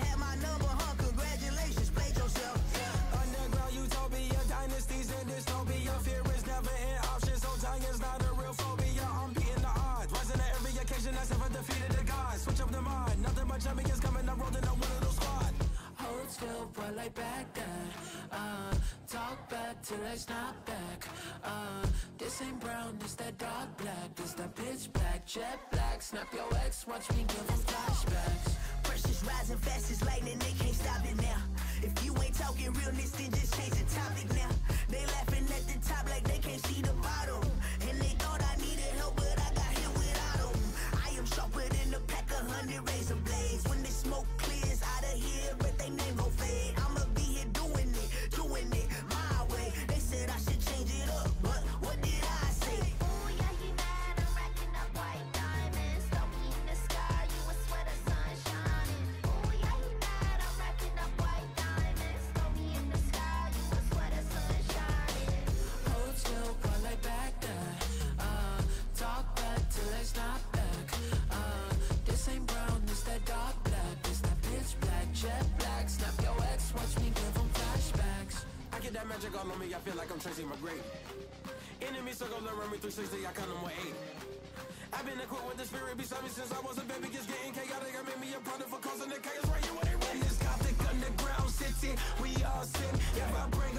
had my number, huh? Congratulations, played yourself. Yeah. Underground utopia, dynasties and dystopia. Fear is never an option, so is not a real phobia. I'm beating the odds, rising to every occasion. I never defeated the gods. Switch up the mind, nothing but champions coming. I'm rolling up one of those squad. Hearts feel bright like Baghdad. Uh, talk back till I snap back. Uh, this ain't brown, this that dark black. This that pitch black, jet black. Snap your ex, watch me give them flash. Fast as lightning, they can't stop it now. If you ain't talking realness, then just change the topic now. That magic all on me, I feel like I'm Tracy McGrady. grave. Enemies circle around me 360, I count them with eight. I've been equipped with the spirit beside me since I was a baby. Just getting chaotic. I made me a product for causing the chaos right here when it rains. Gothic underground city, we all sin. If I bring